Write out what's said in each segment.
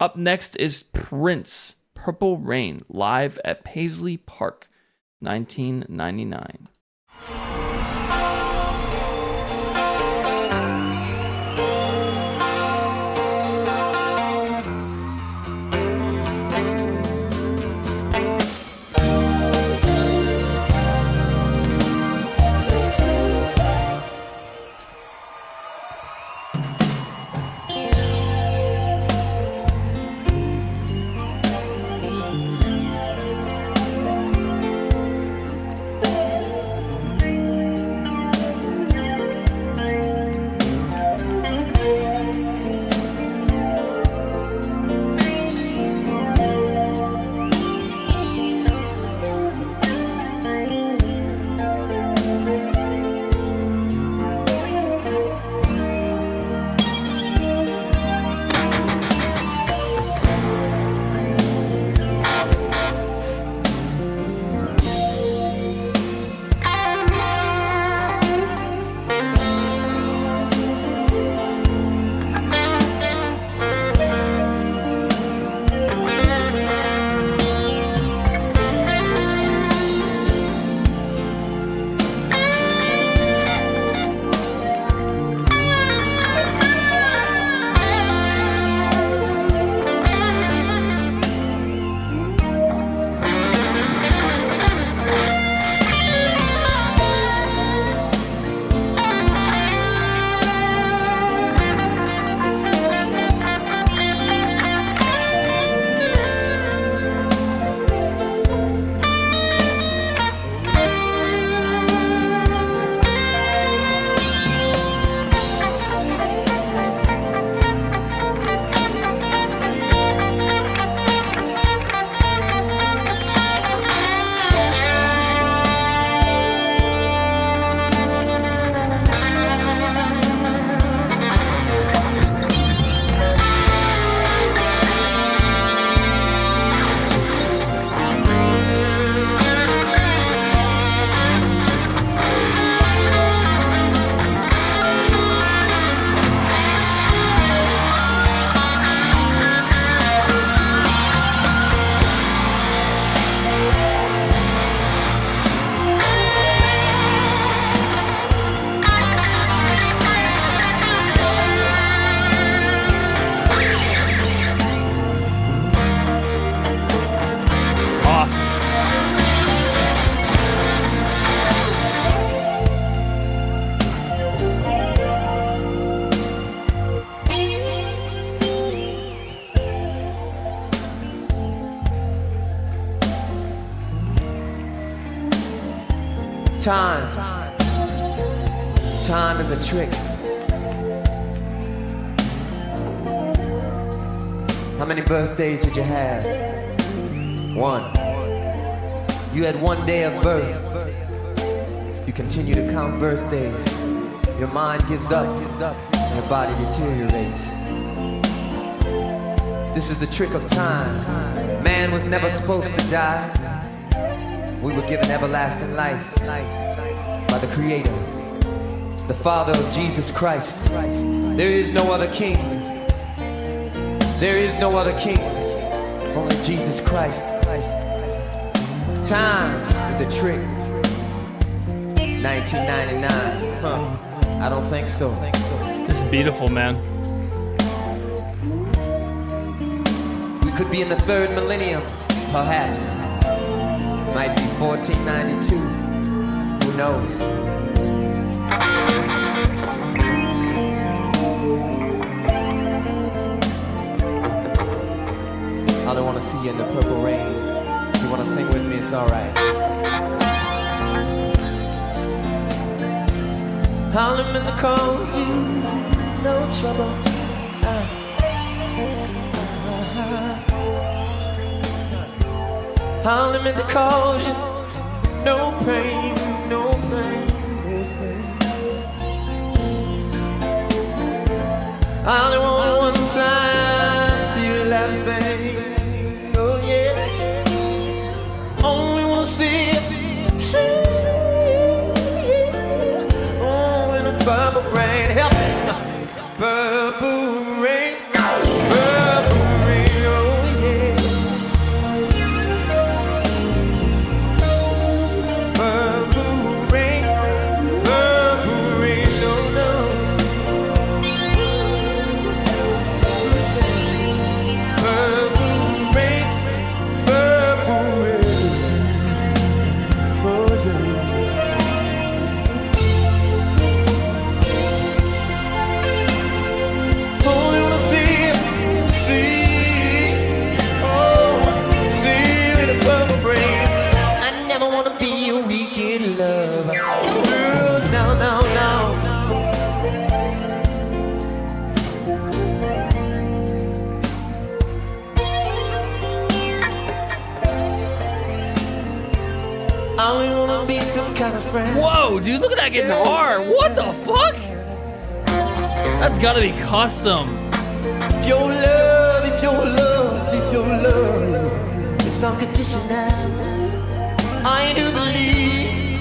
Up next is Prince, Purple Rain, live at Paisley Park, 1999. Time. Time is a trick. How many birthdays did you have? One. You had one day of birth. You continue to count birthdays. Your mind gives up, and your body deteriorates. This is the trick of time. Man was never supposed to die. We were given everlasting life by the Creator, the Father of Jesus Christ. There is no other King. There is no other King. Only Jesus Christ. Time is a trick. 1999. Huh. I don't think so. This is beautiful, man. We could be in the third millennium, perhaps. Might be 1492. Who knows? I don't want to see you in the purple rain. You want to sing with me, it's alright. Harlem in the cold, you no trouble. Ah. Harlem in the cold, you no pain, no pain, no pain. I only want Whoa, dude, look at that guitar. What the fuck? That's gotta be custom. If your love, if your love, if your love is unconditional, I do believe,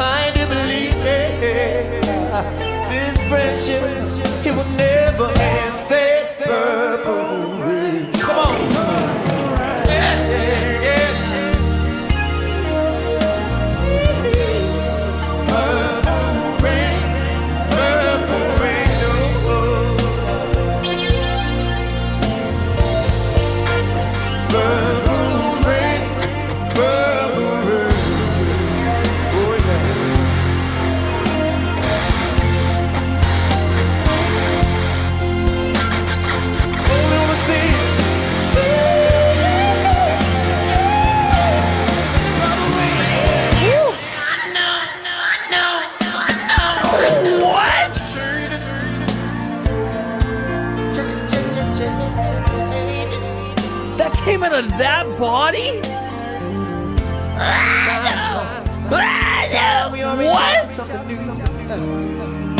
I do believe yeah, this friendship it will never end. Say purple rain. Come on. Body? What?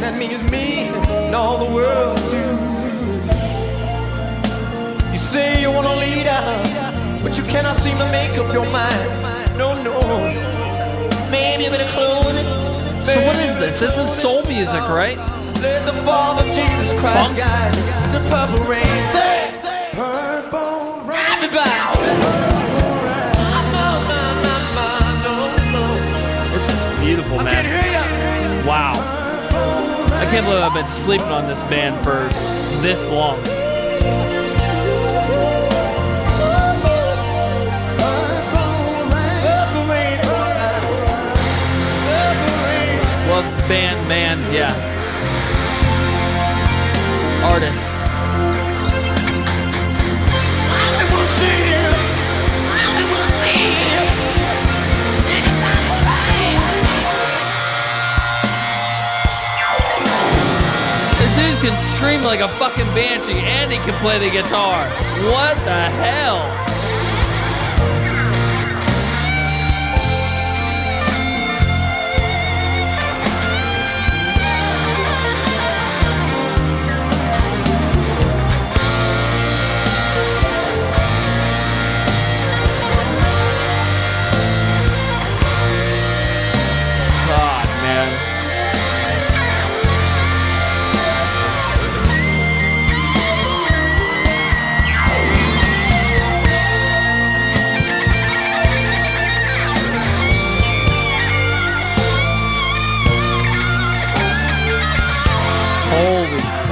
That means me and all the world too. You say you wanna lead out, but you cannot seem to make up your mind. No, no. Maybe a bit of clothing. So what is this? This is soul music, right? Let the fall of Jesus Christ guide the purple rain. Beautiful, I can't hear ya. Wow. I can't believe I've been sleeping on this band for this long. Purple rain. Purple rain. Well, band, band, yeah. Artists. Can scream like a fucking banshee and he can play the guitar. What the hell?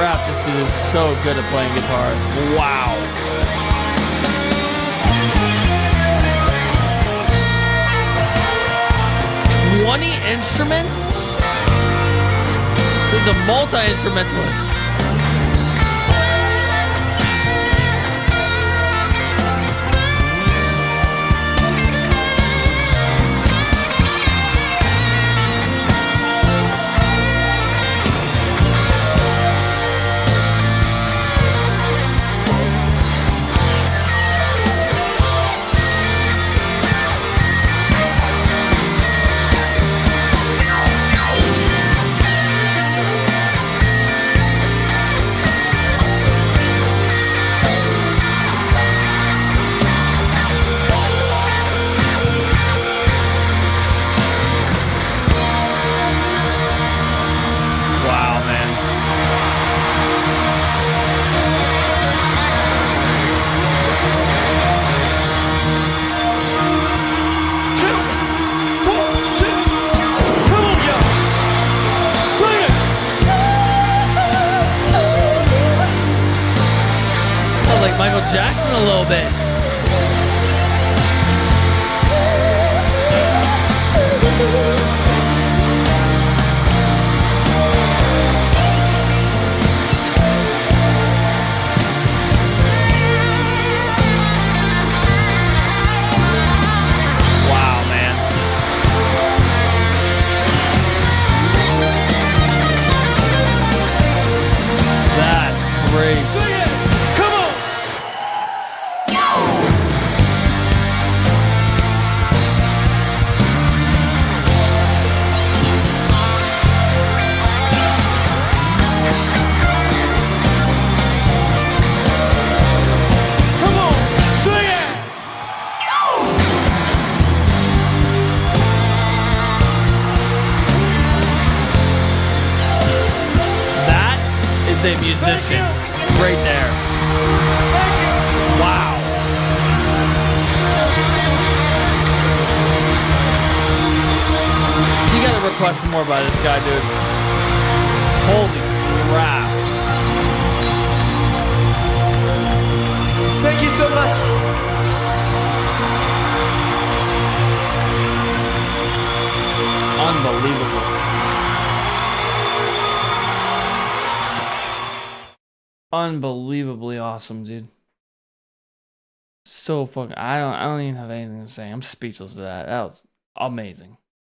Crap, this dude is so good at playing guitar. Wow. Twenty instruments? He's a multi-instrumentalist. Jackson a little bit. Is a musician right there. Wow. You gotta request more by this guy, dude. Holy Unbelievably awesome, dude. So fucking I don't I don't even have anything to say. I'm speechless to that. That was amazing.